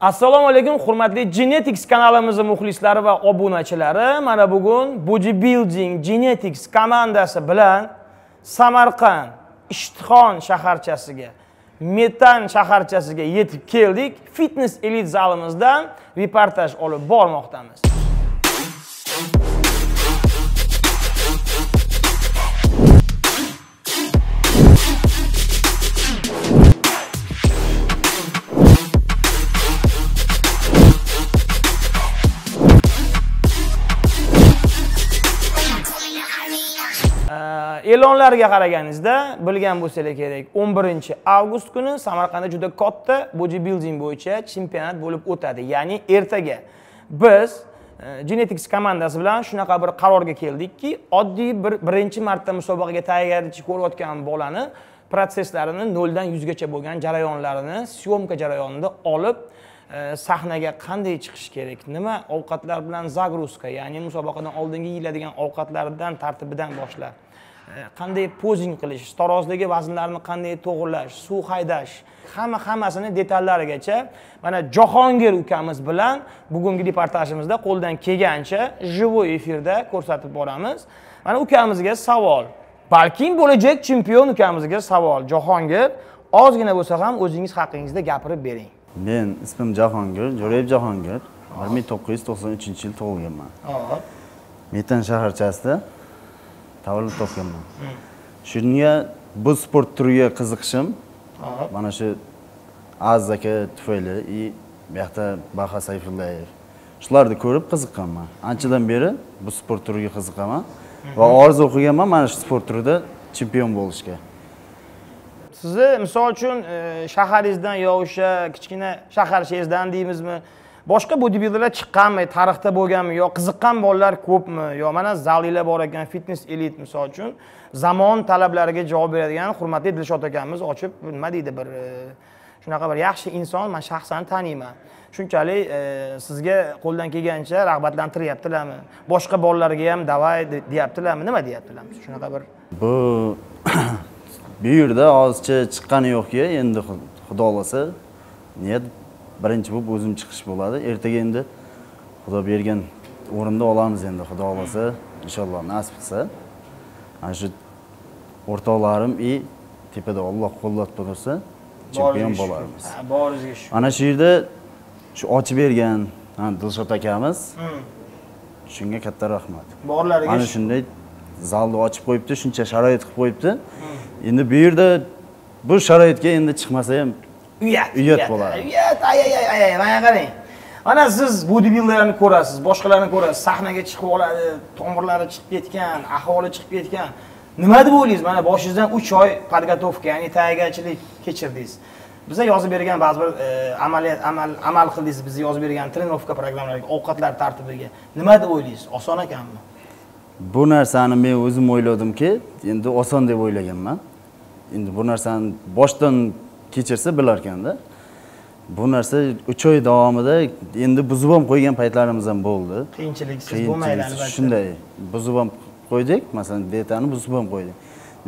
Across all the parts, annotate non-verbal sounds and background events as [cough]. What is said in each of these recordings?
assalomu alaykum hurmatli genetics kanalimizni muxlislari va obunachilari. Mana bugun bodybuilding genetics komandasi bilan samarqand ishtixon shaharchasiga metan shaharchasiga yetib keldik. Fitness elit zalimizdan reportaj olib bormoqdamiz. E'lonlarga qaraganingizda bilgan bo'lsanglar kerak 11 avgust kuni samarqandda juda katta bodibilding bo'yicha chempionat bo'lib o'tadi. Ya'ni ertaga biz e, genetics komandasi bilan shunaqa bir qarorga keldikki oddiy bir birinchi marta musobaqaga tayyorgarlik ko'rayotgan bolani protsesslarini noldan yuzgacha bo'lgan jarayonlarini syomka jarayonida olib e, sahnaga qanday chiqish kerak nima ovqatlar bilan загрузка ya'ni musobaqadan oldingi yeyiladigan ovqatlardan tartibidan boshlab. Qanday pozing qilish tarozdagi vaznlarni qanday to'g'irlash suv haydash hamma hammasini detallarigacha mana jahongir ukamiz bilan bugungi reportajimizda qo'ldan kelgancha живой efirda ko'rsatib boramiz. Mana ukamizga savol. Balkim bo'lajak chempion ukamizga savol. Jahongir ozgina bo'lsa ham o'zingiz haqingizda gapirib bering. Men ismim jahongir jo'rayev jahongir. Bir ming to'qqiz yuz to'qson uchinchi yil tug'ilganman. Metan shaharchasida tavallud topganman shunga bu sport turiga qiziqishim mana shu aziz aka tufayli и bu yoqda baha sayfullayev. Shularni ko'rib qiziqqanman. Anchadan beri bu sport turiga qiziqaman va orzu qilganman mana shu sport turida chempion bo'lishga. Sizni misol uchun e, shaharingizdan yo o'sha kichkina shaharchangizdan deymizmi boshqa bodybuilderlar chiqqanmi? Tarixda bo'lganmi? Yo qiziqqan bolalar ko'pmi? Yo mana zalilar bor ekan fitness elit misol uchun. Zamon talablariga javob beradigan hurmatli dilshod akamiz ochib nima deydi bir e, shunaqa bir yaxshi inson man shaxsan taniyman shunchalik e, sizga qo'ldan kelgancha rag'batlantiryaptilarmi? Boshqa bolalarga ham давай deyaptilarmi? Nima deyaptilar shunaqa bir. Bu [coughs] bu yerda hozircha chiqqani yo'qki endi xudo xohlasa niyat birinchi bo'lib o'zim chiqish bo'ladi. Ertaga endi xudo bergan o'rinda olamiz endi xudo xohlasa. Inshaalloh nasib qilsa. Ana shu o'rtoqlarim и tepada olloh qo'llab tursa chempion bo'larmiz. Boringizga shukur ana shu yerda shu ochib bergan dilshod akamiz. Hmm. shunga katta rahmat. Borlariga mana shunday zalni ochib qo'yibdi shuncha sharoit qilib qo'yibdi. Endi bu yerda bu sharoitga endi chiqmasa ham uyat uyat bo'ladi uyat ay ay ay ay mana qarang. Mana siz bodybuilderlarni ko'rasiz boshqalarni ko'rasiz. Sahnaga chiqib oladi tomirlari chiqib ketgan ahvoli chiqib ketgan. Nima deb o'ylaysiz? Mana boshingizdan uch oy подготовка ya'ni tayyorgarchilik kechirdingiz. Biza yozib bergan ba'zi bir e, amaliyat amal amal qildingiz bizni yozib bergan trenirovka programmalariga ovqatlar tartibiga. Nima deb o'ylaysiz? Oson ekanmi? Bu narsani men o'zim o'yladimki endi oson deb o'ylaganman. Endi bu narsani boshdan kechirsa bilarkanda. Bu narsa uch oy davomida endi buzib ham qo'ygan paytlarimiz ham bo'ldi. Qiyinchiliksiz bo'lmaydi albatta. shunday buzib ham qo'ydik masalan dietani buzib ham qo'ydik.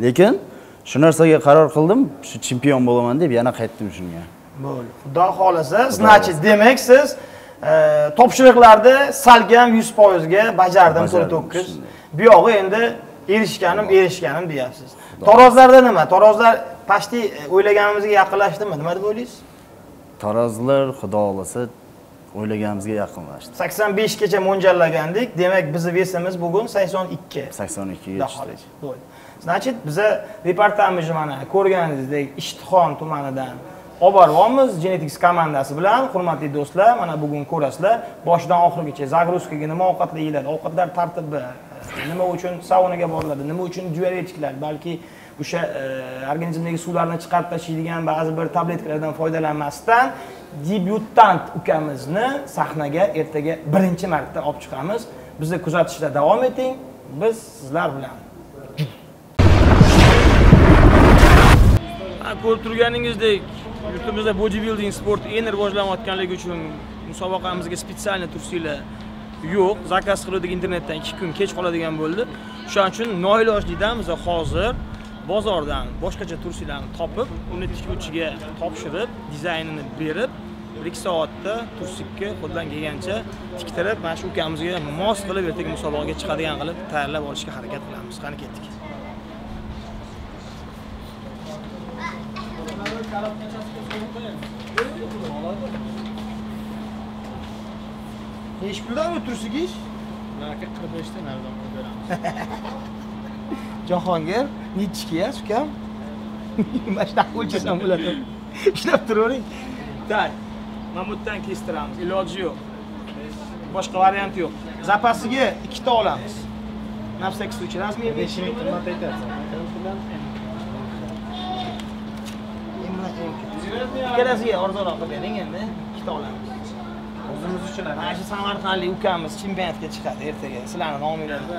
Lekin shu narsaga qaror qildim shu chempion bo'laman deb yana qaytdim shunga. Bo'ldi. Xudo xohlasa значит demak siz e, topshiriqlarni salkam yuz foizga bajardim to'la to'kis buyog'i endi erishganim erishganim deyapsiz. Tarozlarda nima? Tarozlar почти e, o'ylaganimizga yaqinlashdimi? Nima deb o'ylaysiz? Tarozilar xudo xohlasa o'ylaganimizga yaqinlashdi. sakson beshgacha mo'ljallagandik demak bizni vesimiz bugun sakson ikki. Sakson ikkiga tushdik. значит biza departamentni mana ko'rganingizdek ishtixon tumanidan olib boryapmiz genetics komandasi bilan hurmatli do'stlar mana bugun ko'rasizlar boshidan oxirigacha загрузкаga nima ovqatlar yeyiladi ovqatlar tartibi nima uchun saunaga boriladi nima uchun diuretiklar balki o'sha e, organizmdagi suvlarni chiqarib tashlaydigan ba'zi bir tabletkalardan foydalanmasdan debyutant ukamizni sahnaga ertaga birinchi marta olib chiqamiz. Bizni kuzatishda davom eting. Biz sizlar bilan. Ko'rib turganingizdek yurtimizda bodybuilding sport endi rivojlanayotganligi uchun musobaqamizga специально tursinglar yo'q. Zakaz qiluvdik internetdan ikki kun kech qoladigan bo'ldi. O'shaning uchun noilojlikdan biz hozir bozordan boshqacha tursilarni topib uni tikuvchiga topshirib dizaynini berib bir ikki soatda tursikka qo'ldan kelgancha tiktirib mana shu ukamizga mos qilib ertaga musobaqaga chiqadigan qilib tayyorlab olishga harakat qilamiz. Qani ketdik. Nechi puldanmi tursik ish? Aka qirq beshdan arzon qilib beramiz [laughs] jahongir nechiki a ukam [laughs] mana shunaqa o'lchasam bo'ladi ishlab turavering так yerdan kestiramiz iloji yo'q boshqa variant yo'q zapasiga ikkita olamiz nafsakisi uchun razmer besh ming qimmat aytyapsiz ikkalasiga arzonroq qilib bering endi ikkita olamiz o'zimiz uchun mana shu samarqandlik ukamiz chempionatga chiqadi ertaga sizlarni nominglarni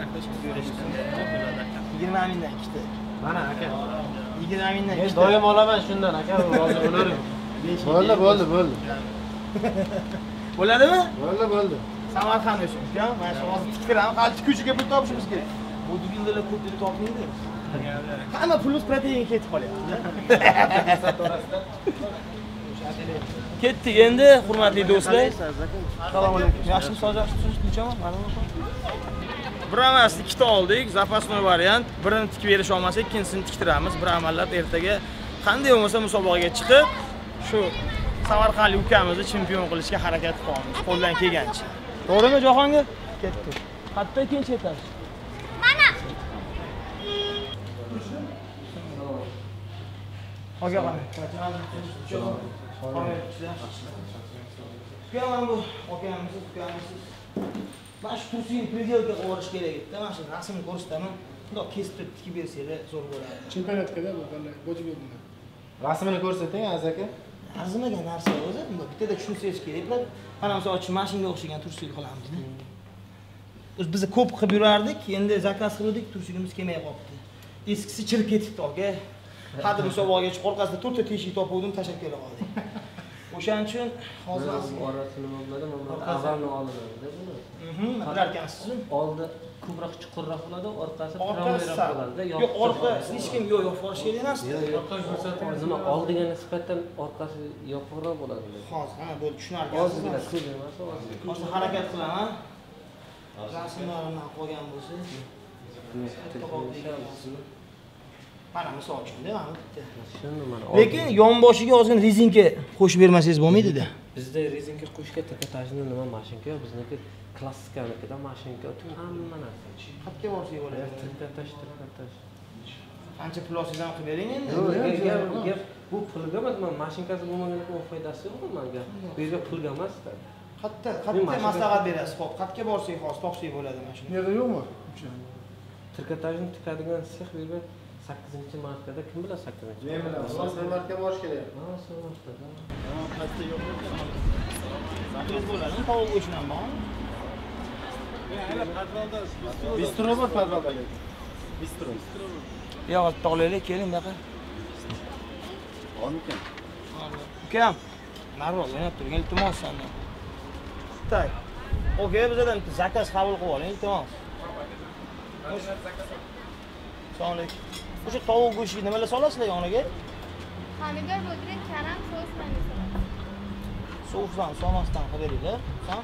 yigirma mingdan ikkita mana aka. yigirma mingdan men doim olaman shundan aka. Rozi bo'lavering [laughs] bo'ldi bo'ldi bo'ldi. [laughs] Bo'ladimi? Bo'ldi bo'ldi. Samarqand o'sha ukam mana shu hozir tiktiramiz hali tikuvchiga pul topishimiz kerak? Bodybuilderlar ko'p deb topmaydi. Hamma pulimiz proteinga ketib qolyapti? [laughs] Ketdik endi hurmatli do'stlar. Assalomu alaykum. Yaxshimi so'zlashib nechaman emas ikkita oldik. Запасной variant birini tikib berish olmasak ikkinchisini tiktiramiz. Bir amallab ertaga qanday bo'lmasa musobaqaga chiqib shu samarqandlik ukamizni chempion qilishga harakat qilamiz. Qo'ldan kelgancha. To'g'rimi jahongir? Ketdik qayerda ikkinchi etaj aka ukaman bu. Okamisiz ukamisiz mana shu kursini predelga qilib kerak edida mana shu rasmni ko'rsataman bundoq kestirib tikib bersanglar zo'r bo'ladi qanday bodybuildingda rasmini ko'rsating aziz aka arzimagan narsa o'zi bittada tushunsangiz kerak mana misol uchun mashinaga o'xshagan tursilik qilamizda biz biza ko'p qilib yurardik endi zakaz qildik tursigimiz kelmay qolibdi eskisi chirib ketibdi aka hadeb musobaqaga chiqib orqasida to'rtta teshik topuvdim tashlab kela qoldik o'shaning uchun hozir orasi nima bo'ladi mana avvalni olinadida buni Mhm, bilarkansizu oldi ko'proq chuqurroq bo'ladi orqasi orqasi bo'ladida yo'q orqa hech kim yo'q yo'q borish kerak emasda nima oldiga nisbatan orqasi yopiqroq bo'ladi. Hozir ha bo'ldi ozgina emas ozgina hozir harakat qilaman rasmlarini qolgan bo'lsa mana misol uchunda mana bitta shuni mana lekin yonboshiga ozgina rezinka qo'shib bermasangiz bo'lmaydida bizda rezinka qo'shgan trikotajni nima mashinka yo'q bizniki klassikanikida mashinka uchun hamma narsa qayerga borsak bo'ladi trikotaj trikotaj qancha pul olsangiz ham qilib bering endi Yo'q, gap- bu pulga emas man mashinkasi bo'lmaganiga foydasi yo'qku manga? Bu yerga pulga emasda qayerda Men qayerda mashina- maslahat berasiz hop qayerga borsak hozir topsak bo'ladi mana shuni bu yerda yo'qmi trikotajni tikadigan sex bu yerga sakkizinchi markada kim biladi sakkizinchi men bilan supermarketga borish kerak. Ha, so'rashdi-da. Sakkiz bo'ladimi tovuq go'shti ham bormi bistro bor podvaldagi bistro yo'q bitta olaylik keling buyoqqa bormikan? Ukam nariroq o'ynab turing iltimos sandan tak. Aka bizadan bitta zakaz qabul qilib oling iltimos. Assalomu alaykum o'sha tovuq go'shtiga nimalar solasizlar yoniga? Pomidor bo'ldiring, karam, mayonez. sousdan solmasdan qilib beringlar. Ham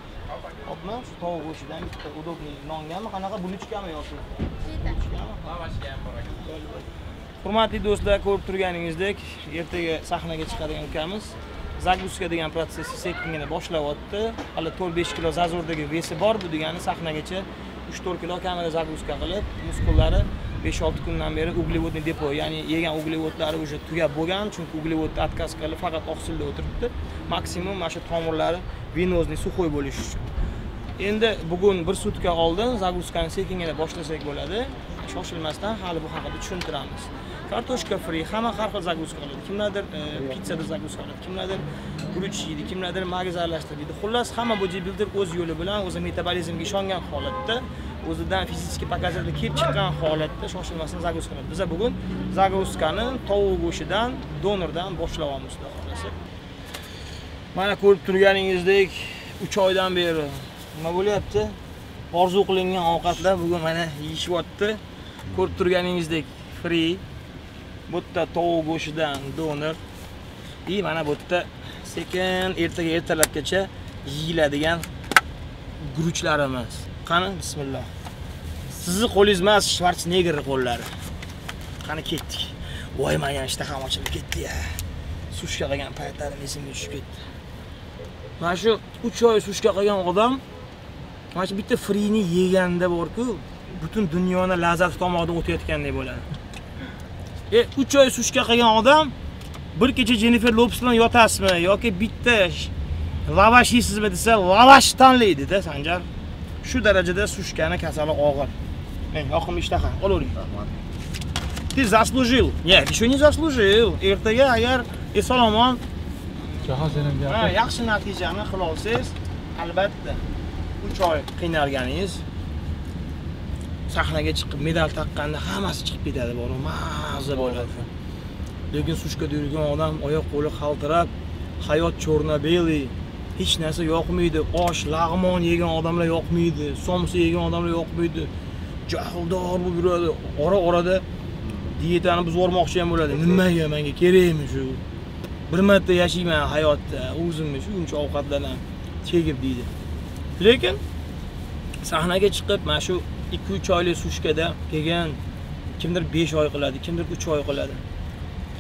hopmi shu tovuq go'shtidan bitta удобный nongami qanaqa bulichkami yoki? Hurmatli do'stlar ko'rib turganingizdek ertaga sahnaga chiqadigan ukamiz zaguska degan protsessni sekingina boshlayapti hali to'rt besh kilo zazurdagi vesi bor bu degani sahnagacha uch to'rt kilo kamida загрузка qilib muskullari besh olti kundan beri uglevodniy depo ya'ni yegan uglevodlari уже tugab bo'lgan chunki uglevodni отказ qilib faqat oqsilda o'tiribdi. Maksimum mana shu tomirlari venozniy suxoy bo'lishi uchun. Endi bugun bir sutka oldin zaguskani sekingina boshlasak bo'ladi. Shoshilmasdan hali bu haqida tushuntiramiz. Kartoshka fri hamma har xil загрузка qiladi kimlardir e, pitsada загрузка qiladi kimlardir guruch yeydi kimlardir mag'iz aralashtiradi xullas hamma bodybuilder o'z yo'li bilan o'zi metabolizmga ishongan holatda o'zidan fizический показатель kelib chiqqan holatda shoshilmasdan загрузка qiladi biza bugun zaguskani tovuq go'shtidan donordan boshlayapmiz xudo xohlasa. Mana ko'rib turganingizdek uch oydan beri nima bo'lyapti? Orzu qilingan ovqatlar bugun mana yeyishyapti. Ko'rib turganingizdek free. Bu yerda tovuq go'shtidan doner и mana bu yerda sekin ertaga ertalabgacha yeyiladigan guruchlarimiz. Qani bismillah. Sizni qo'lingiz emas shvartsnegerni qo'llari. Qani ketdik. Voy mani ham ishtaham ochilib ketdi ya. Sushka qilgan paytlarim esimga tushib ketdi. Mana shu uch oy sushka qilgan odam mana shu bitta frini yeganda borku. Butun dunyoni lazzati tomog'idan o'tayotgandek bo'ladi e uch oy sushka qilgan odam bir kecha jennifer lopes bilan yotasizmi yoki bitta sh- lavash yeysizmi desa lavash tanlaydida sanjar. Shu darajada sushkani kasali og'ir. Eng, yoqimli ishtaha olavering ты заслужил. Нет еще не заслужил. Ertaga agar eson omon yaxshi natijani qila olsangiz albatta uch oy qiynalganingiz sahnaga chiqib medal taqqanda hammasi chiqib ketadi bor mazza bo'ladi. Lekin sushkada yurgan odam oyoq qo'li qaltirab hayot cho'rna-beli hech narsa yoqmaydi. Osh lag'mon yegan odamlar yoqmaydi somsa yegan odamlar yoqmaydi. Jahldor bo'lib yuradi. Ora orada dietani buzib yubormoqchi ham bo'ladi. Nimaga menga kerakmi shu? Bir marta yashayman hayotda o'zimni shuncha ovqatlardan chegib deydi. Lekin sahnaga chiqib mana shu ikki uch oylik sushkada kelgan kimdir besh oy qiladi kimdir uch oy qiladi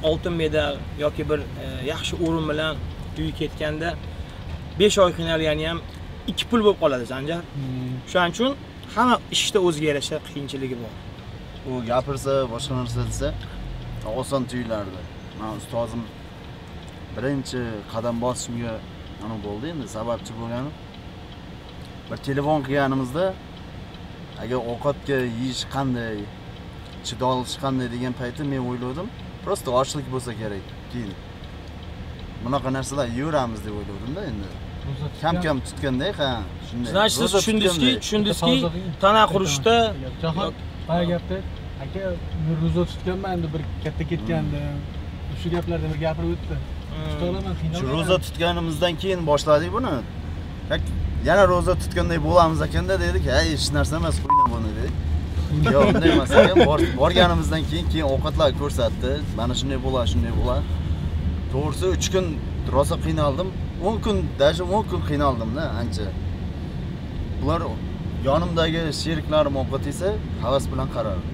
oltin medal yoki bir e, yaxshi o'rin bilan uyga ketganda besh oy qiynalgani ham ikki pul bo'lib qoladi sanjar shuning uchun hamma ishda o'ziga yarasha qiyinchiligi bor. U gapirsa boshqa narsa desa oson tuyulardi. Man ustozim birinchi qadam bosishimga nima bo'ldi. Endi sababchi bo'lgani bir telefon qilganimizda agar ovqatga yeyish qanday chidolish qanday degan paytda men o'yladim просто ochlik bo'lsa kerak keyin. Bunaqa narsalar yeyaveramiz deb o'ylavdimda endi. Kam kam tutganda ha shunday. Значит siz tushundingizki tushundingizki tana qurishda boya gapda aka men ro'za tutganman endi bir katta ketgandim shu gaplarni bir gapirib o'tdi. Tuta olaman shu ro'za tutganimizdan keyin boshladik buni yana ro'za tutganday bo'lamiz ekanda dedik. Ha hech narsa emas qo'yna buni dedik. Yo'q [laughs] unday emas ekan Bor- borganimizdan keyin keyin ovqatlar ko'rsatdi. Mana shunday bo'ladi shunday bo'ladi to'g'risi uch kun rosa qiynaldim. o'n kun даже o'n kun qiynaldimda ancha. Bular yonimdagi sheriklarim ovqat yesa havas bilan qarardi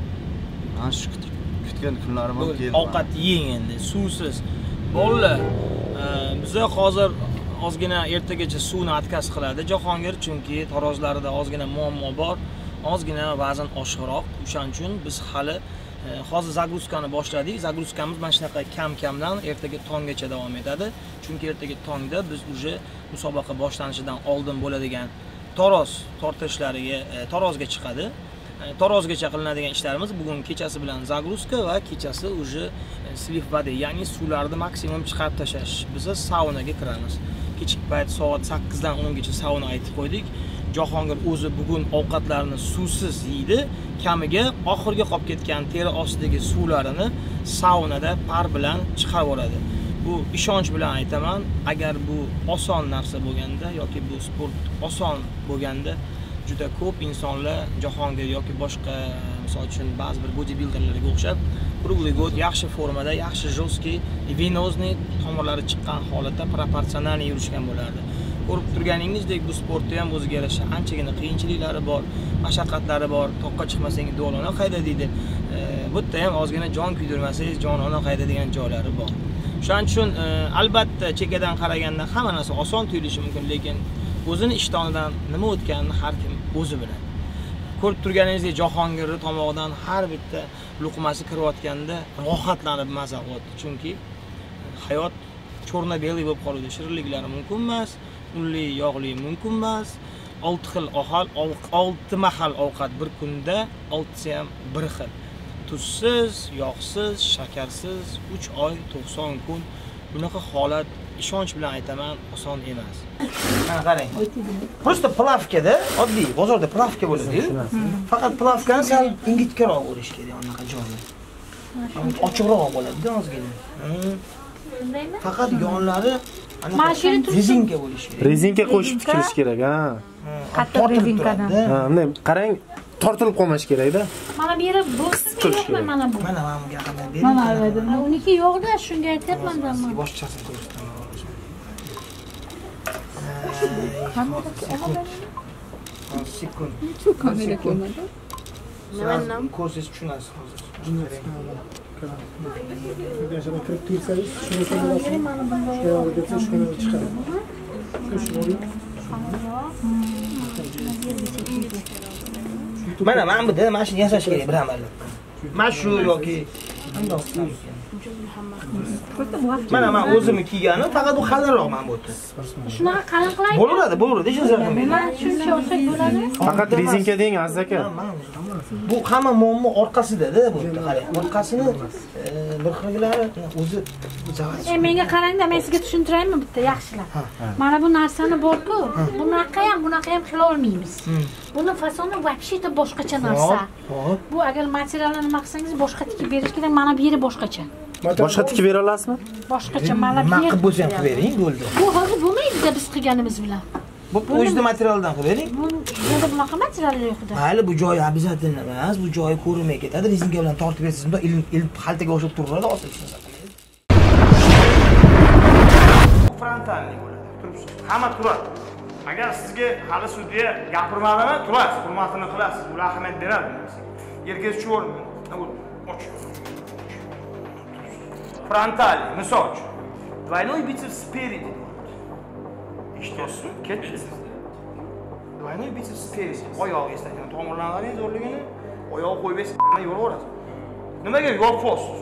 ana shu kut- kutgan kunlarim ham keldi. Ovqat yeng endi suvsiz. Bolalar biza hozir ozgina ertagacha suvni отказ qiladi. Jahongir chunki tarozlarida ozgina muammo bor. Ozgina vazn oshiqroq o'shaning uchun biz hali e, hozir zagruzkani boshladik. Zagruzkamiz mana shunaqa kam kamdan ertaga tonggacha davom etadi. Chunki ertaga tongda biz уже musobaqa boshlanishidan oldin bo'ladigan taroz tortishlariga e, tarozga chiqadi. E, E, tarozgacha qilinadigan ishlarimiz bugun kechasi bilan загрузка va kechasi уже e, slif vody ya'ni suvlarni maksimum chiqarib tashlash. Biza saunaga kiramiz. Kechki payt soat sakkizdan o'ngacha sauna aytib qo'ydik. Jahongir o'zi bugun ovqatlarni suvsiz yeydi. Kamiga oxirgi qolib ketgan teri ostidagi suvlarini saunada par bilan chiqarib yuboradi. Bu ishonch bilan aytaman agar bu oson narsa bo'lganda yoki bu sport oson bo'lganda juda ko'p insonlar jahongir yoki boshqa misol uchun ba'zi bir bodybuilderlarga o'xshab круглый год yaxshi formada yaxshi жесткий venozniy tomirlari chiqqan holatda proporsionalniy yurishgan bo'lardi. Ko'rib turganingizdek bu sportda ham o'ziga yarasha anchagina qiyinchiliklari bor mashaqqatlari bor toqqa chiqmasangiz do'lona qayda deydi. Bu yerda ham ozgina jon kuydirmasangiz jonona qayda degan joylari bor. Shuning uchun e, albatta chekkadan qaraganda hamma narsa oson tuyulishi mumkin lekin o'zini ishtonidan nima o'tganini har kim o'zi biladi ko'rib turganingizdek jahongirni tomog'idan har bitta luqmasi kirayotganda rohatlanib maza qilyapti chunki hayot cho'rna белый bo'lib qoluvdi shirinliklari mumkin emas unli yog'li mumkin emas. Olti xil ohal olti mahal ovqat bir kunda oltisi ham bir xil. Tuzsiz yog'siz shakarsiz uch oy to'qson kun. Bunaqa holat ishonch bilan aytaman oson emas mana qarang просто plavkada oddiy bozorda plavka bo'ladiyu faqat plavkani sal ingichkaroq bo'lishi kerak anaqa joyi ochiqroq bo'ladida ozgina. Undaymi? faqat yonlari Mana shu yerda tursin. rezinka bo'lishi kerak rezinka qo'shib tikilish kerak ha Qattiq tortilib rezinkadan. Ha, bunday qarang tortilib qolmashi kerakda Mana bu yeri kerak. mana bu? mana mana bunga qadar bering Mana. Uniki yo'qda, shunga aytyapman da. boshqasini ko'rsataman sekund kamera ko'rmadi Sразу ko'rsangiz tushunasiz hozir Yashaba kirib tursangiz shuni ko'rasiz. Shu yoqqa ketsa shuni chiqadi. Mana mana bu mana shuni yasash kerak bir amallab mana shu yoki mana man o'zimni kiyganim faqat u qalinroq mana bu yerda shunaqa qalin qilaylik bo'laveradi bo'laveradi hech narsa qilmaydi. Mana shuncha olsak bo'ladi? faqat rezinka deng aziz aka. Bu hamma muammo orqasidada bu yerda qarang orqasini e, bir xillari o'zi e menga qarangda men sizga tushuntiraymi bitta yaxshilab. Mana bu narsani borku bunaqa ham bunaqa ham qila olmaymiz. Buni fasoni вообще boshqacha narsa. Bu agar materialni nima qilsangiz boshqa tikib berish kerak mana bu yeri boshqacha boshqa tikib bera olasizmi? Boshqacha man yer qilib bo'lsa ham qilib bering bo'ldi. Bu hozir bo'lmaydida biz qilganimiz bilan. Bu o'zida materialdan qilib bering. bu yerda bunaqa material yo'qda mayli bu joyi обязательно emas bu joyi ko'rinmay ketadi. Rezinka bilan tortib bersangiz bundoq ilm xaltaga o'xshab turaveradi qilmaydi frontalniy bo'ladi. Turibsiz hamma turadi. Agar sizga hali sudya gapirmadimi turasiz hurmatini qilasiz. Ular ahamiyat beradi. Bu narsaga yelkangiz tushib och frontaliy misol uchun двойной бицепс спереди eshityapsizmi ketdi двойной бицепс спереди oyog'i eslaydi tomirlarning zo'rligini oyog'i qo'yib bersa yo'laverasiz nimaga yopyapsiz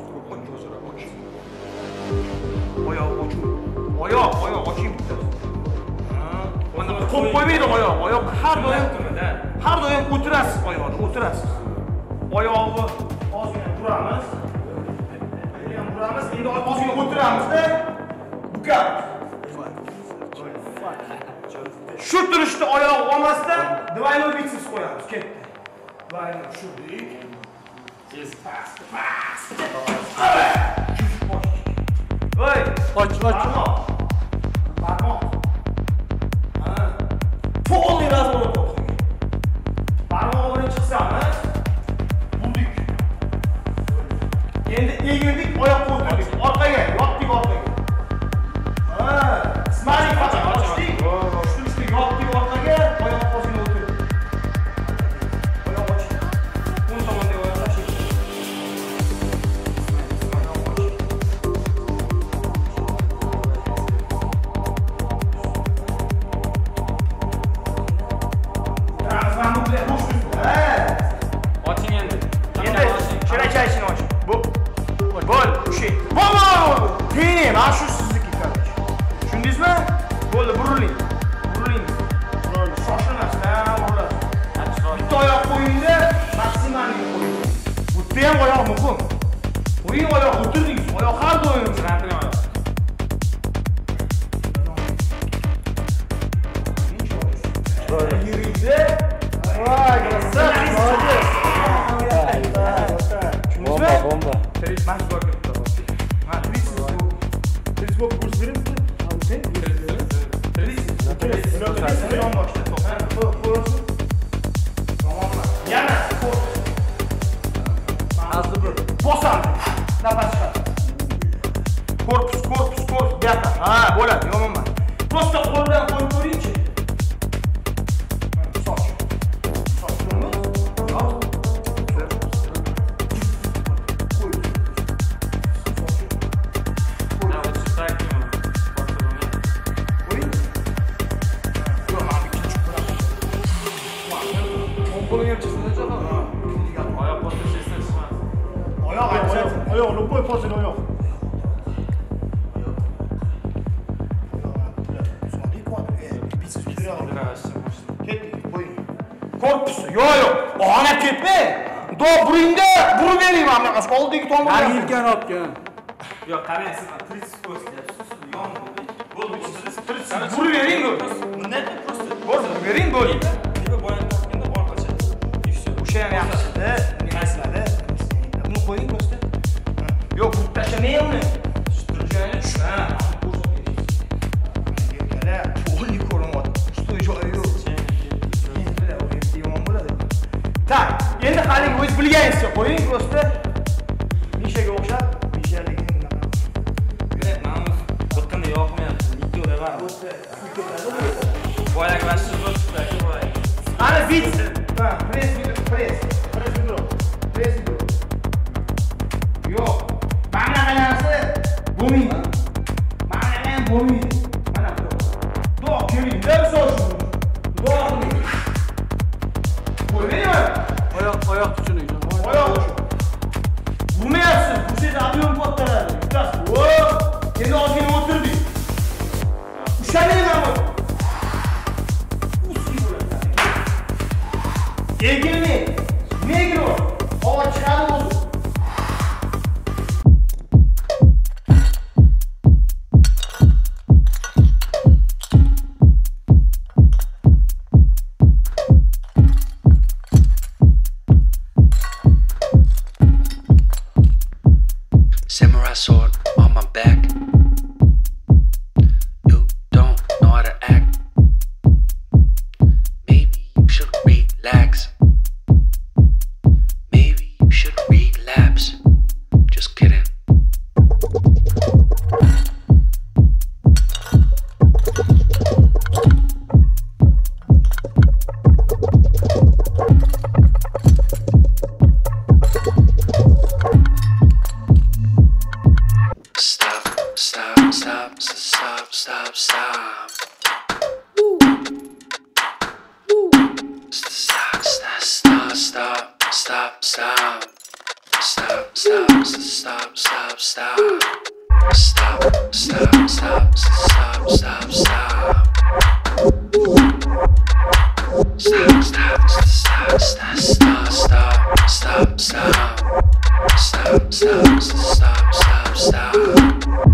oyoq oching oyoq oyoq oching bittasi qo'yib qo'ymaydi oyoq oyoq har doim har doim o'tirasiz oyoqda o'tirasiz oyog'i ozgina turamiz turamiz endi ozgina o'tiramizda bukamiz shu turishda oyoq olmasdan двойной бицепс qo'yamiz. Ketdi. Двойной tushirdik past past voy och och barmoq barmoq полный разворот endi egildik oyoq o'tirdik orqaga yotdik orqaga. Ha smarik faqat mais forte. Bola, graças a Deus, Ana Vitzel! Tá, preso, preso, preso, bro. Preso, bro. Yo, mana kaya se? Bumi. Mana kaya bumi? Mana bro? Do, kimi, ne sosu? Do, kimi. Bu ne mi? Ayak, ayak tutuyor. Ayak tutuyor. Bu ne yapsın? Bu şey de alıyorum patlara. Biraz, ooo. Negro. Havo chiqadi o'zi. Samurai stop, stop, stop, stop. Stop, stop, stop, stop, stop, stop. Stop, stop, stop, stop, stop. Stop, stop, stop, stop, stop, stop. Stop, stop, stop, stop, stop, stop, stop, stop. Stop, stop, stop, stop, stop. Stop,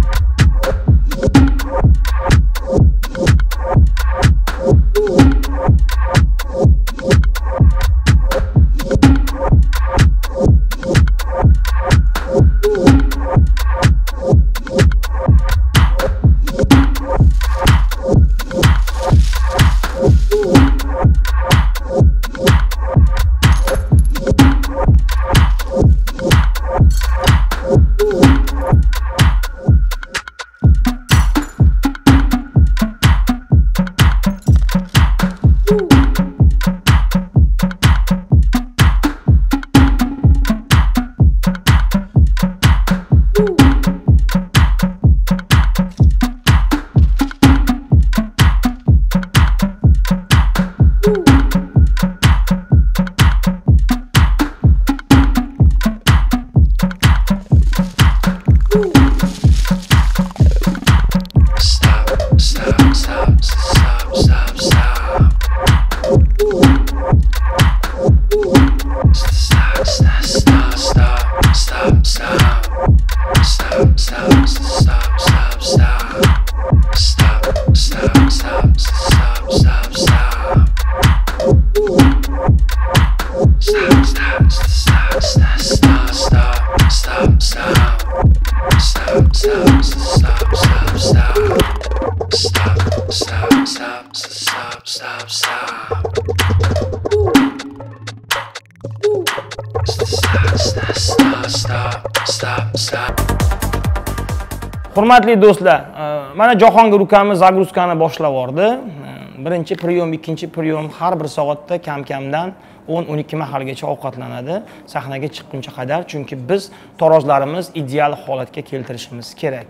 Hurmatli do'stlar, e, mana Jahongir ukamiz zagruzkani boshlab yubordi. E, birinchi priyom, ikkinchi priyom har bir soatda kam-kamdan 10-12 mahalgacha ovqatlanadi sahnaga chiqquncha qadar, chunki biz tarozlarimiz ideal holatga keltirishimiz kerak.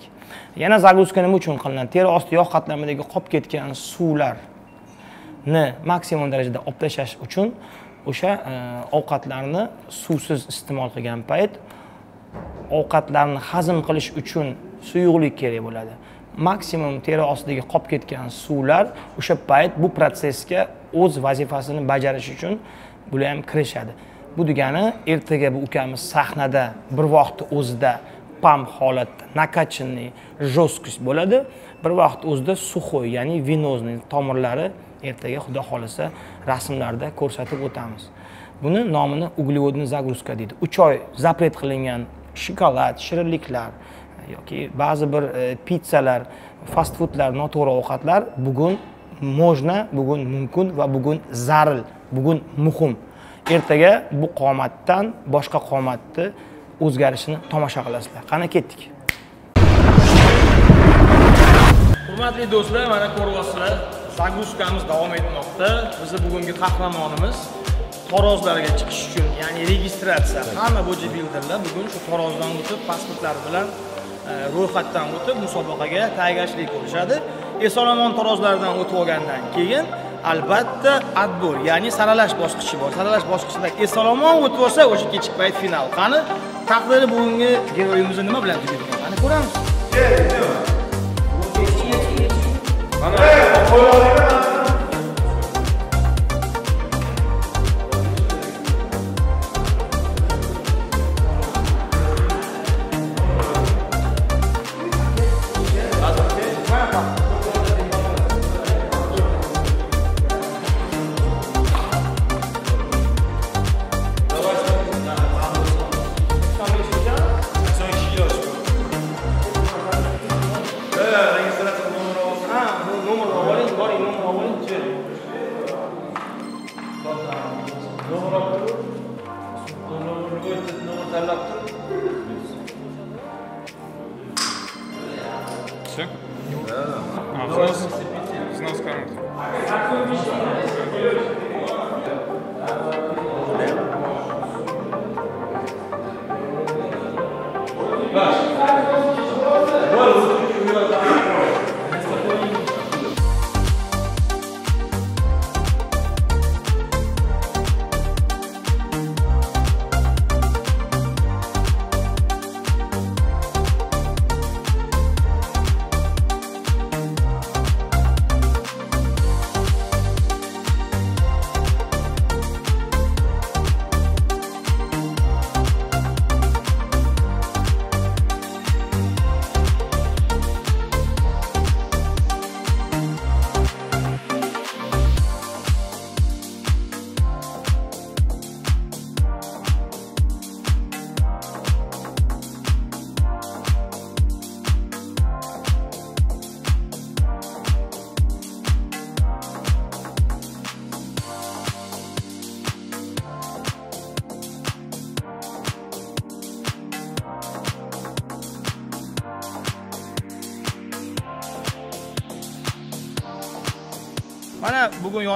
Yana zagruzka nima uchun qilinadi? Teri osti yog' qatlamidagi qolib ketgan suvlarni maksimum darajada olib tashlash uchun o'sha e, ovqatlarni suvsiz iste'mol qilgan payt ovqatlarni hazm qilish uchun suyuqlik kerak bo'ladi. Maksimum teri ostidagi qolib ketgan suvlar o'sha payt bu protsessga o'z vazifasini bajarish uchun bular ham kirishadi. Bu degani ertaga bu ukamiz sahnada bir vaqtni o'zida pam holatda накачанный жесткость bo'ladi. Bir vaqt o'zida suxoy ya'ni venozniy tomirlari ertaga xudo xohlasa rasmlarda ko'rsatib o'tamiz. Buni nomini углеводный загрузка deydi. Uch oy zapret qilingan shokolad shirinliklar yoki ba'zi bir e, pitsalar fast foodlar noto'g'ri ovqatlar bugun можно bugun mumkin va bugun zaril bugun muhim. Ertaga bu qomatdan boshqa qomatni o'zgarishini tomosha qilasizlar. Qani ketdik. Hurmatli do'stlar mana ko'ryapsizlar загрузкamiz davom etmoqda. Bizni bugungi qahramonimiz tarozlarga chiqish uchun ya'ni registratsiya. Hamma bodybuilderlar bugun shu tarozdan o'tib pasportlari bilan ro'yxatdan o'tib musobaqaga tayyorgarchilik ko'rishadi. Eson-omon tarozlaridan o'tib olgandan keyin albatta отбор ya'ni saralash bosqichi bor. Saralash bosqichida eson-omon o'tib olsa o'sha kechki payt final. Qani taqdiri bugungi geroyimizni nima bilan tugaydi qani ko'ramiz. Ha, nomor olib turib nomor terlab turib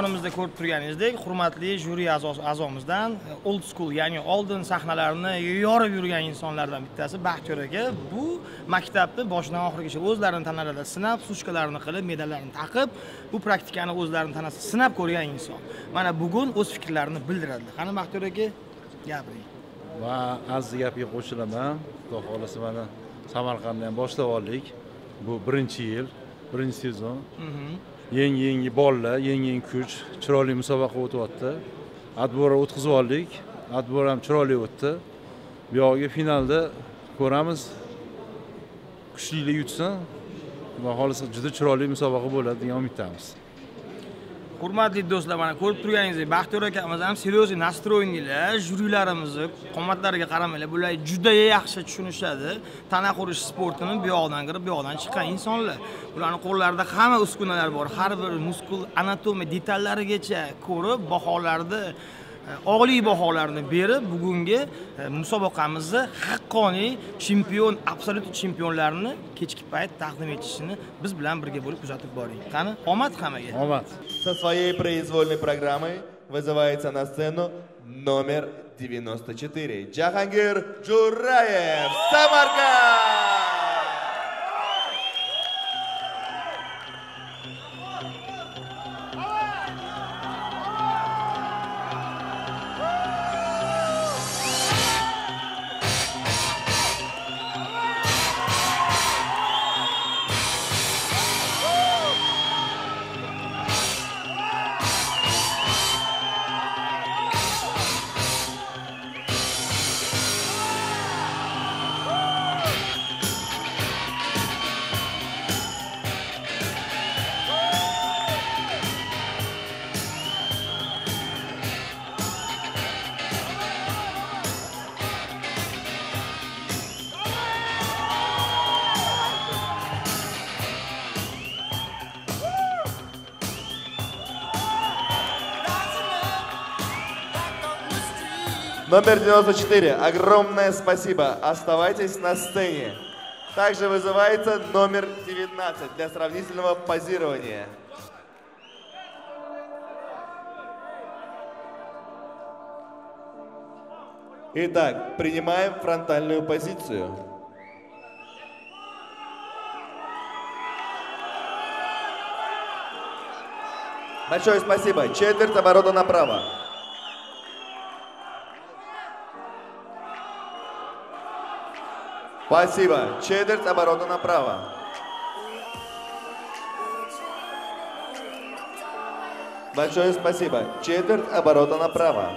yonimizda ko'rib turganingizdek, hurmatli juri a'zo- a'zomizdan old school, ya'ni oldin sahnalarni yorib yurgan insonlardan bittasi Baxtiyor aka bu maktabni boshidan oxirigacha o'zlarini tanalarida sinab, sushkalarini qilib, medallarni taqib, bu praktikani o'zlarini tanasida sinab ko'rgan inson. Mana bugun o'z fikrlarini bildiradi. Qani Baxtiyor aka, gapiring. va aziz gapiga qo'shilaman xudo xohlasa mana samarqandni ham boshlab oldik bu birinchi yil birinchi sezon Mhm. Yangi yangi bolalar yangi yangi kuch chiroyli musobaqa o'tyapti. Отбор o'tkazib oldik. Отбор ham chiroyli o'tdi. Buyog'iga finalda ko'ramiz. Kuchlilar yutsin xudo xohlasa juda chiroyli musobaqa bo'ladi degan umiddamiz. Hurmatli do'stlar, mana ko'rib turganingizdek, Baxtiyor akamiz ham серьезный настроенныйlar jurilarimizni qomatlariga qaramanglar, bular juda yaxshi tushunishadi. Tana qurish sportini bu yoqdan kirib, bu yoqdan chiqqan insonlar. Ularni qo'llarida hamma uskunalar bor, har bir muskul anatomiya detallarigacha ko'rib, baholarni oliy baholarni berib bugungi e, musobaqamizni haqqoniy chempion absolyut chempionlarni kechki payt taqdim etishini biz bilan birga bo'lib kuzatib boring qani omad hammaga omad Со своей произвольной программой вызывается на сцену номер 94. Джахангир Джураев, Самарканд! Номер 94. Огромное спасибо. Оставайтесь на сцене. Также вызывается номер 19 для сравнительного позирования. Итак, принимаем фронтальную позицию. Большое спасибо. Четверть оборота направо. Спасибо. Четверть оборота направо. Большое спасибо. Четверть оборота направо.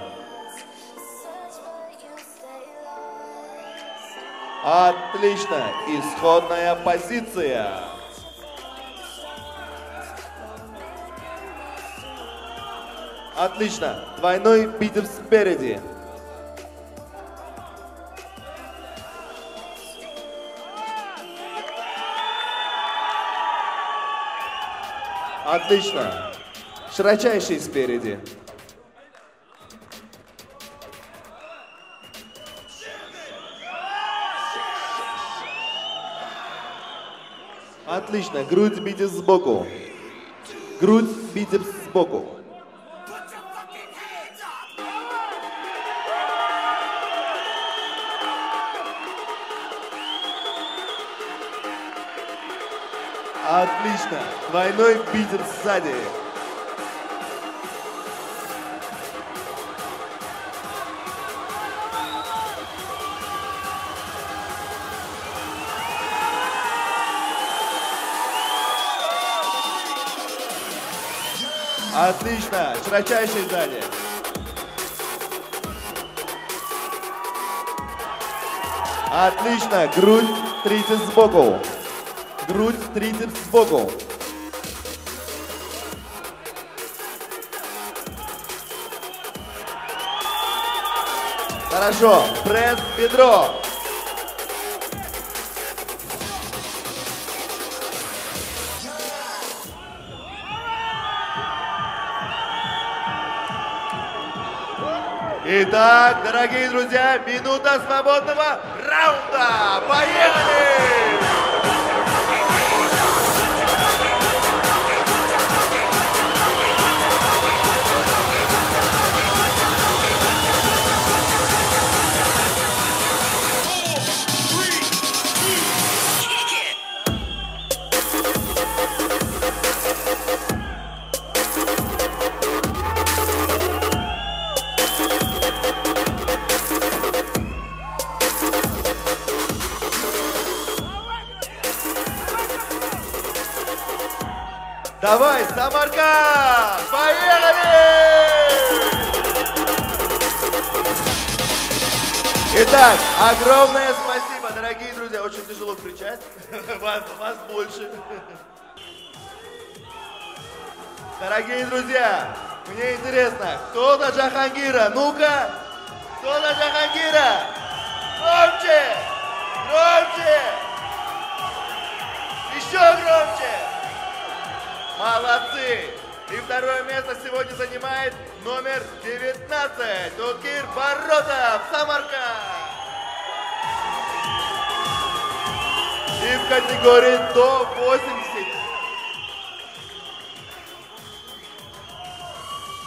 Отлично. Исходная позиция. Отлично. Двойной бицепс спереди. Отлично. Широчайший спереди. Отлично. Грудь, бицепс сбоку. Грудь, бицепс сбоку. Отлично. Двойной бицепс сзади. Отлично. Широчайший сзади. Отлично. Грудь, трицепс сбоку. Грудь, трицепс сбоку. Хорошо. Пресс, бедро. Итак, дорогие друзья, минута свободного раунда. Поехали! Давай, Самарканд! Поехали! Итак, огромное спасибо, дорогие друзья. Очень тяжело кричать. [laughs] Вас, вас больше. Дорогие друзья, мне интересно, кто за Джахангира? Ну-ка, кто за Джахангира? Громче! Громче! Еще громче! Молодцы! И второе место сегодня занимает номер 19. Тукир Бородов, Самарканд. И в категории до 80.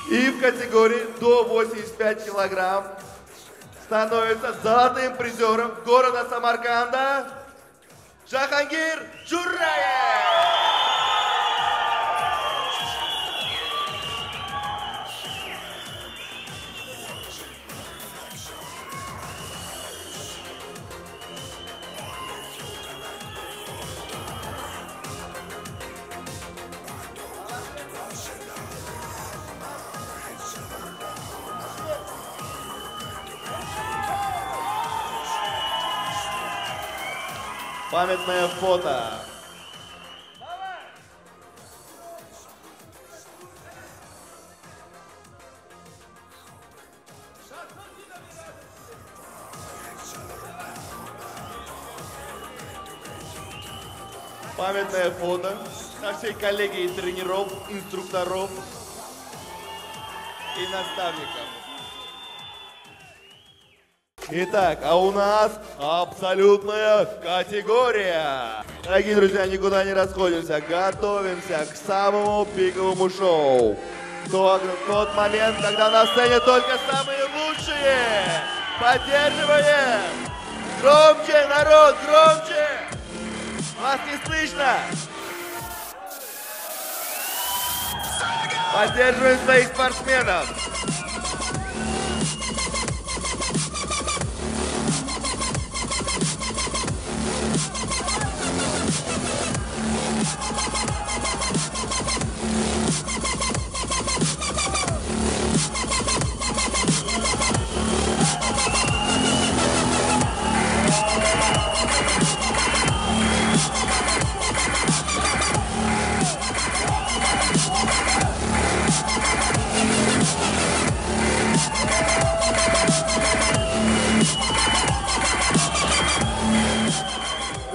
И в категории до 85 килограмм становится золотым призером города Самарканда Джахангир Джураев. Фото. Памятное фото со всей коллегией тренеров, инструкторов и наставников. Итак, а у нас абсолютная категория. Дорогие друзья, никуда не расходимся. Готовимся к самому пиковому шоу. Тот, тот момент, когда на сцене только самые лучшие. Поддерживаем. Громче, народ, громче. Вас не слышно. Поддерживаем своих спортсменов.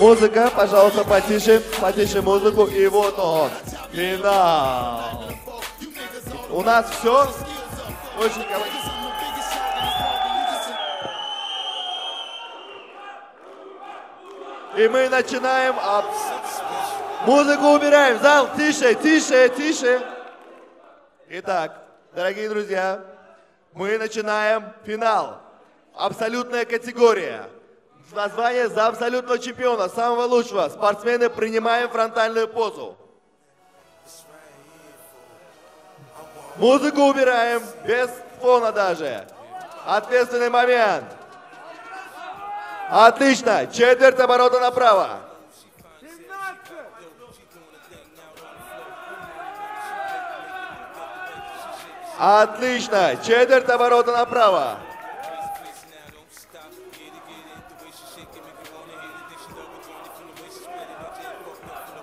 Музыка, пожалуйста, потише, потише музыку. И вот он, финал. У нас все очень комфортно. И мы начинаем... об- Музыку убираем. Зал, тише, тише, тише. Итак, дорогие друзья, мы начинаем финал. Абсолютная категория. Название за абсолютного чемпиона, самого лучшего. Спортсмены принимаем фронтальную позу. Музыку убираем, без фона даже. Ответственный момент. Отлично. Четверть оборота направо. Отлично. Четверть оборота направо.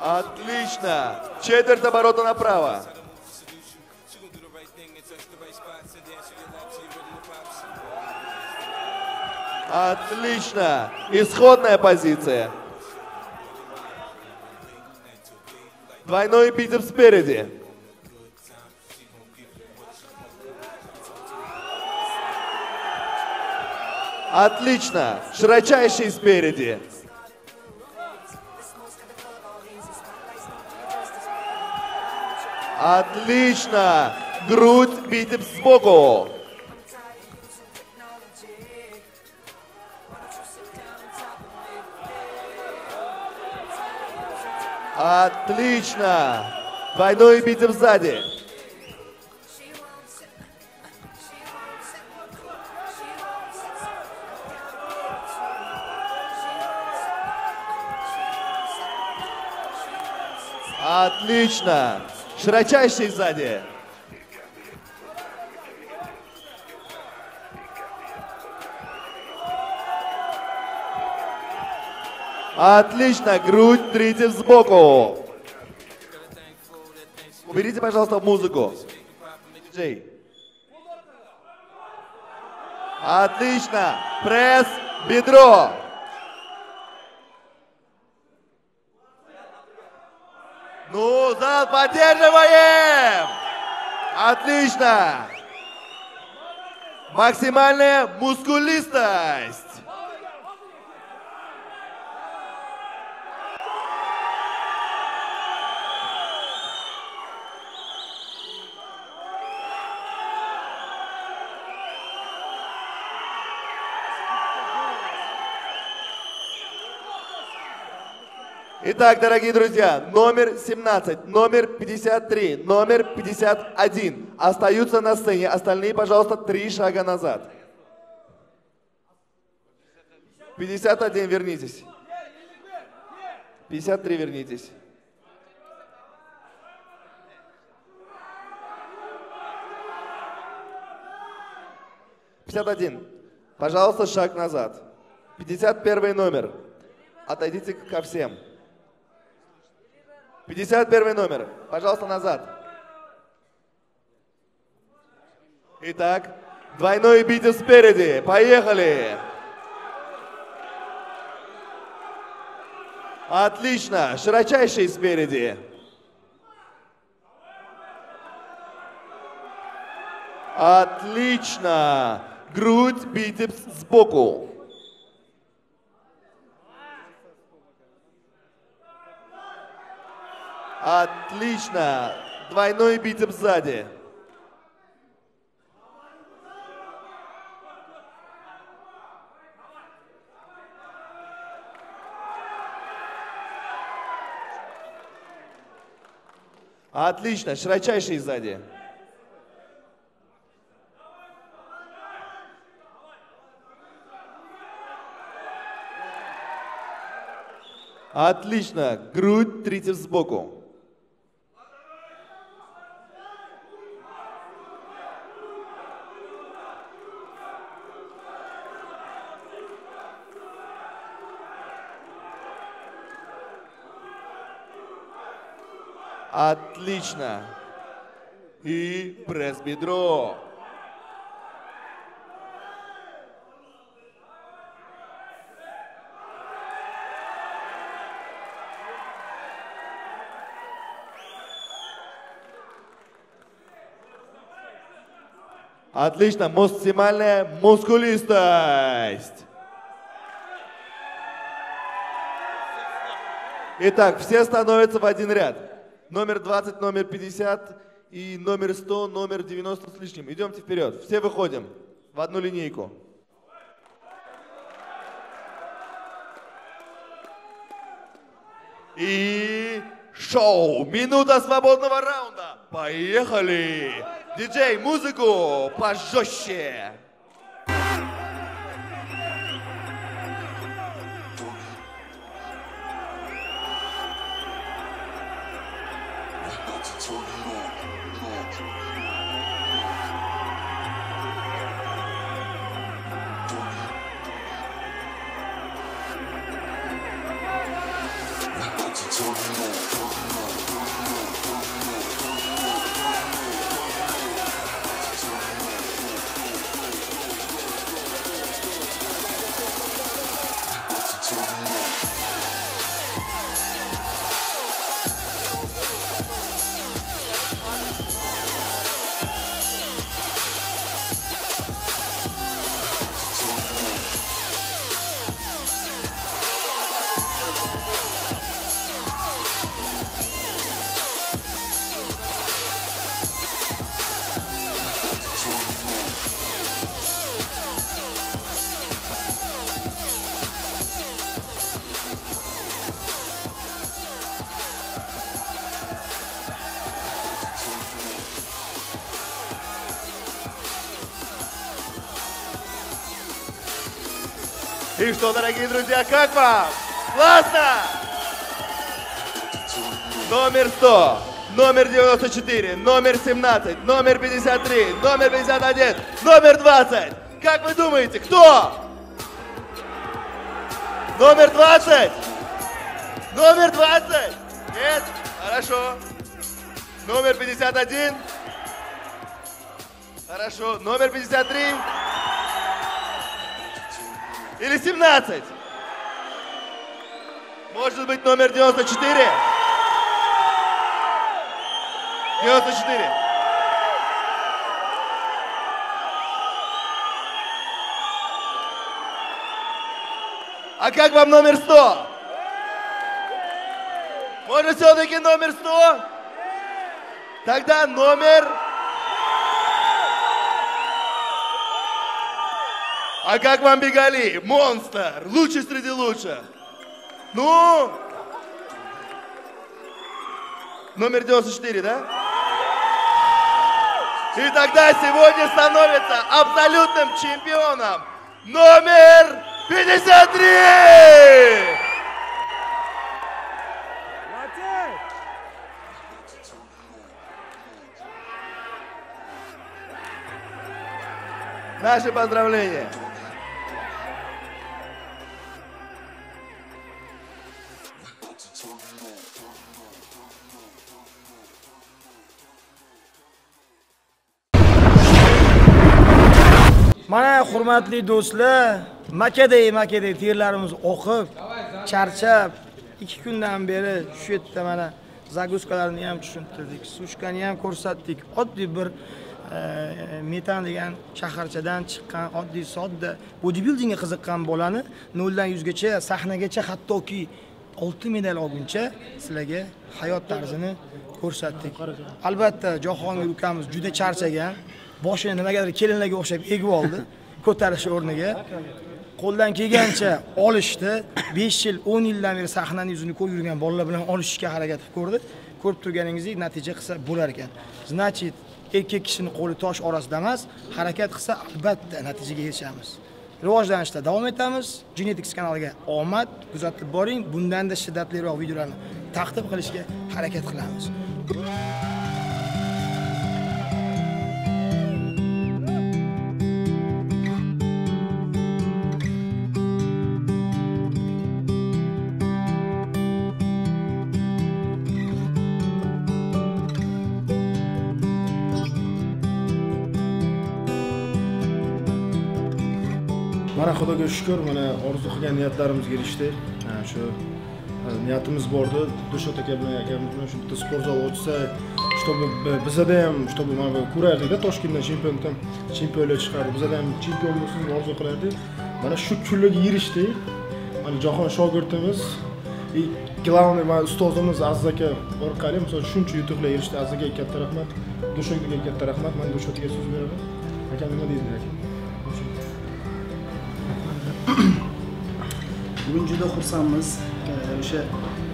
Отлично. Четверть оборота направо. Отлично. Исходная позиция. Двойной бицепс спереди. Отлично. Широчайший спереди. Отлично. Грудь, бицепс сбоку. Отлично. Двойной бицепс сзади. Отлично. Широчайший сзади. Отлично. Грудь, трицепс сбоку. Уберите, пожалуйста, музыку. Диджей. Отлично. Пресс, бедро. Ну, зал поддерживаем! Отлично! Максимальная мускулистость! Итак, дорогие друзья, номер 17, номер 53, номер 51 остаются на сцене. Остальные, пожалуйста, три шага назад. 51 вернитесь. 53 вернитесь. Пятьдесят один. Пожалуйста, шаг назад. 51 номер. Отойдите ко всем. 51 номер. Пожалуйста, назад. Итак, двойной бицепс спереди. Поехали. Отлично. Широчайший спереди. Отлично. Грудь, бицепс сбоку. Отлично. Двойной бицепс сзади. Отлично, широчайший сзади. Отлично, грудь, третий сбоку. Отлично. И пресс бедро. Отлично, максимальная мускулистость. Итак, все становятся в один ряд. Номер 20, номер 50 и номер 100, номер 90 с лишним. Идемте вперед. Все выходим в одну линейку. И шоу. Минута свободного раунда. Поехали. Диджей, музыку пожестче. Дорогие друзья, как вам? Классно! Номер 100, номер 94, номер 17, номер 53, номер 51, номер 20. Как вы думаете, кто? Номер 20? Номер 20? Нет? Хорошо. Номер 51? Хорошо. Номер 53? Или 17? Может быть номер 94? 94. А как вам номер 100? Может все-таки номер 100? Тогда номер... А как вам Бегали? Монстр! Лучший среди лучших. Ну? Номер 94, да? И тогда сегодня становится абсолютным чемпионом номер 53! Наши поздравления! Mana hurmatli do'stlar makaday makaday terlarimiz oqib charchab ikki kundan beri shu yerda mana zaguskalarni ham tushuntirdik sushkani ham ko'rsatdik. Oddiy bir e, metan degan shaharchadan chiqqan oddiy sodda bodibildingga qiziqqan bolani noldan yuzgacha sahnagacha hattoki oltin medal olguncha sizlarga hayot tarzini ko'rsatdik. Albatta jahongir ukamiz juda charchagan. Boshini nimagadir kelinlarga o'xshab egib oldi ko'tarish o'rniga. Qo'ldan kelgancha olishdi. Besh yil o'n yildan beri sahnani yuzini ko'rib yurgan bolalar bilan olishishga harakat qilib ko'rdi. Ko'rib turganingizdek natija qilsa bo'lar ekan. Значит erkak kishini qo'li tosh orasida emas harakat qilsa albatta natijaga erishamiz. Rivojlanishda davom etamiz. Genetics kanaliga omad kuzatib boring. Bundanda shiddatliroq videolarni taqdim qilishga harakat qilamiz. Xudoga shukur mana orzu qilgan niyatlarimizga erishdik shu niyatimiz bor edi dilshod aka bilan akamiz bilan shu bitta sport zal ochsa чтобы bizada ham чтобы mana bu ko'rardikda toshkentdan chempiondan chempionlar chiqardi. Bizada ham chempion bo'lsin deb orzu qilardik. Mana shu kunlarga erishdik mana jahon shogirdimiz и главный mana ustozimiz aziz aka orqali misol shuncha yutuqlar erishdi aziz akaga katta rahmat dilshod katta rahmat. Man dilshod so'z beraman. Akam nima deydilar bugun juda xursandmiz. O'sha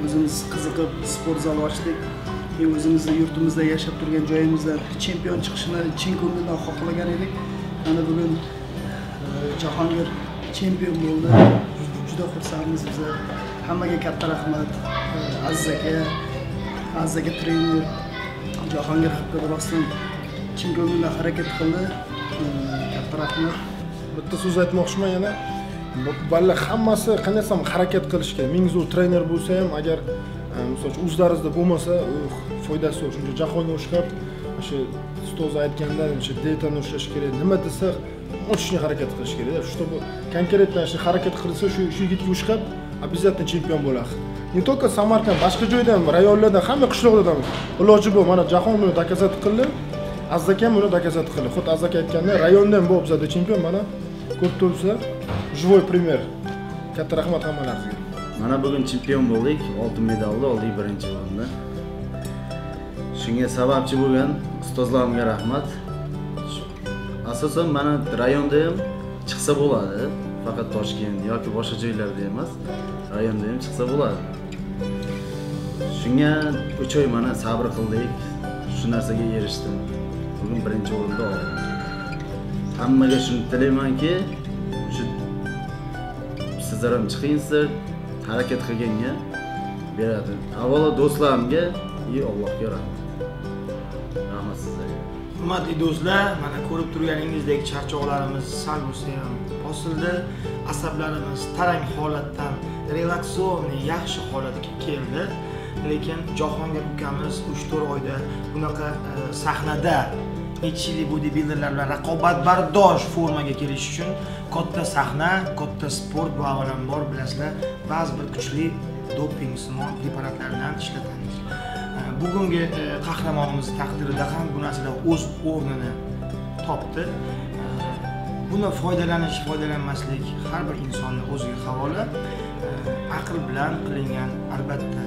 o'zimiz qiziqib sport zal ochdik. Keyin o'zimizni yurtimizda yashab turgan joyimizda chempion chiqishini chin ko'ngildan xohlagan edik. Mana bugun e, jahongir chempion bo'ldi. Juda xursandmiz biza. Hammaga katta rahmat. E, aziz aka aziz aka trener jahongir haqiqatdan rostdan chin ko'ngildan harakat qildi. E, katta rahmat. Bitta so'z aytmoqchiman yana. Ballar hammasi qanday desam harakat qilishga mingzu trener bo'lsa ham agar e, misol uchun o'zlaringizda bo'lmasa foydasi yo'q shuncha jahonga o'xshab o'sha ustoz aytganda o'sha dietani ushlash kerak nima desa ochishga harakat qilish kerak чтобы конкретно shu harakat qilsa shu shu yigitga ushlab обязательно chempion bo'ladi не только samarqand boshqa joyda ham rayonlarda hamma qishloqlarda ham. Iloji bor mana jahon buni доказать qildi aziz ham buni доказать qildi. Xuddi aziz aytganda rayonda ham bo'lib chempion mana ko'rib turibsizlar. Живой пример. Katta rahmat hammalaringizga mana bugun chempion bo'ldik oltin medalni oldik birinchi o'rinda shunga sababchi bo'lgan ustozlarimga rahmat asosan mana rayonda ham chiqsa bo'ladi faqat toshkent yoki boshqa joylarda emas rayonda ham chiqsa bo'ladi shunga uch oy mana sabr qildik shu narsaga erishdim bugun birinchi o'rinda oldim hammaga shuni tilaymanki sizlar ham chiqingizlar harakat qilganga beradi. Avvalo do'stlarimga и allohga rahmat. Rahmat sizlarga. Hurmatli do'stlar mana ko'rib turganingizdek charchoqlarimiz sal bo'lsa ham bosildi. Asablarimiz tarang holatdan relaksovanniy yaxshi holatga keldi. Lekin jahongir ukamiz uch to'rt oyda bunaqa e, sahnada necha yillik bodybuilderlar bilan raqobatbardosh formaga kelish uchun katta sahna katta sport bu avvalambor bilasizlar ba'zi bir kuchli dopingsimon preparatlardan ishlatamiz bugungi e, qahramonimiz taqdirida ham bu narsalar o'z o'rnini topdi. Buni foydalanish foydalanmaslik har bir insonni o'ziga havola e, aql bilan qilingan albatta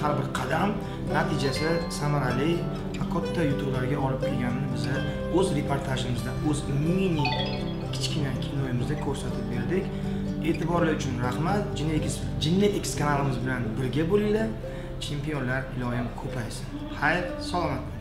har bir qadam natijasi samarali katta yutuqlarga olib kelganini biza o'z reportajimizda o'z mini kichkina kinoyimizda ko'rsatib berdik. E'tiborlar uchun rahmat. Genetics genetics kanalimiz bilan birga bo'linglar. Chempionlar iloyim ko'paysin. Xayr salomat bo'ling.